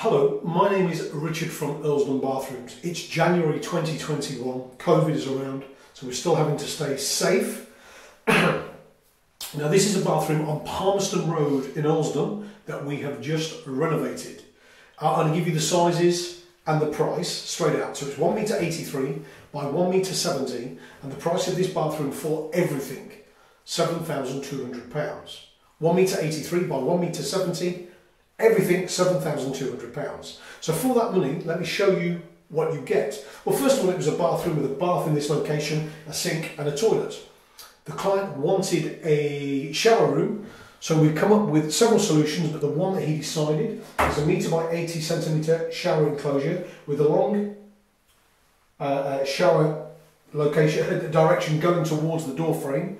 Hello, my name is Richard from Earlsdon Bathrooms. It's January 2021, COVID is around, so we're still having to stay safe. now this is a bathroom on Palmerston Road in Earlsdon that we have just renovated. Uh, I'm going to give you the sizes and the price straight out. So it's 1 metre 83 by 1 metre 70 and the price of this bathroom for everything, £7,200. 1 metre 83 by 1 metre 70 Everything £7,200. So for that money, let me show you what you get. Well, first of all, it was a bathroom with a bath in this location, a sink and a toilet. The client wanted a shower room, so we've come up with several solutions, but the one that he decided is a metre by 80 centimetre shower enclosure with a long uh, uh, shower location direction going towards the door frame,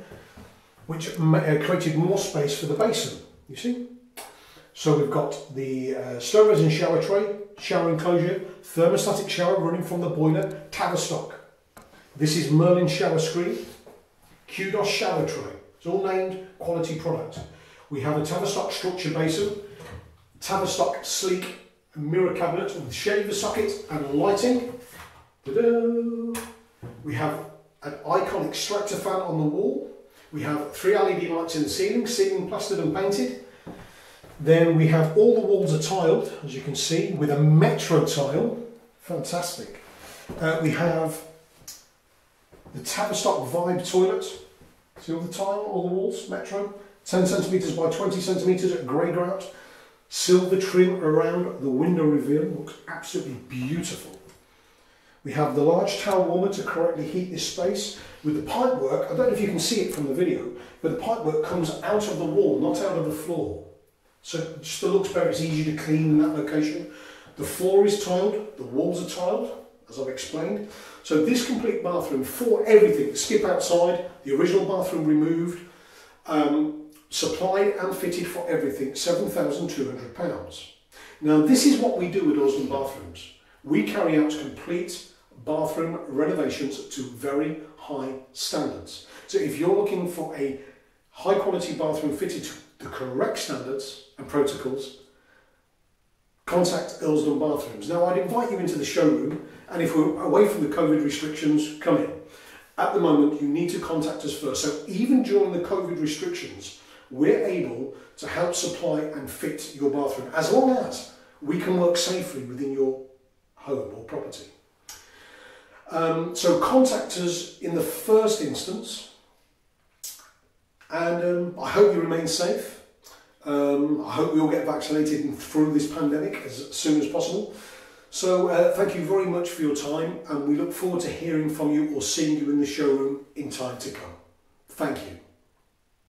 which uh, created more space for the basin. You see? So we've got the uh, resin shower tray, shower enclosure, thermostatic shower running from the boiler, Tavistock. This is Merlyn shower screen, Qdos shower tray. It's all named quality product. We have a Tavistock structure basin, Tavistock sleek mirror cabinet with shaver socket and lighting. We have an icon extractor fan on the wall. We have three LED lights in the ceiling, ceiling plastered and painted. Then we have all the walls are tiled, as you can see, with a metro tile. Fantastic. Uh, we have the Tavistock Vibe toilet. See all the tile, all the walls, metro. 10 centimetres by 20 centimetres at grey grout. Silver trim around the window reveal. Looks absolutely beautiful. We have the large towel warmer to correctly heat this space. With the pipework, I don't know if you can see it from the video, but the pipework comes out of the wall, not out of the floor. So just the looks better, it's easy to clean in that location. The floor is tiled, the walls are tiled, as I've explained. So this complete bathroom for everything, skip outside, the original bathroom removed, um, supplied and fitted for everything, £7,200. Now this is what we do at Earlsdon Bathrooms. We carry out complete bathroom renovations to very high standards. So if you're looking for a high quality bathroom fitted to the correct standards and protocols, contact Earlsdon Bathrooms. Now I'd invite you into the showroom and if we're away from the COVID restrictions, come in. At the moment you need to contact us first. So even during the COVID restrictions, we're able to help supply and fit your bathroom as long as we can work safely within your home or property. Um, so contact us in the first instance and um, I hope you remain safe. Um, I hope we all get vaccinated through this pandemic as soon as possible. So uh, thank you very much for your time and we look forward to hearing from you or seeing you in the showroom in time to come. Thank you.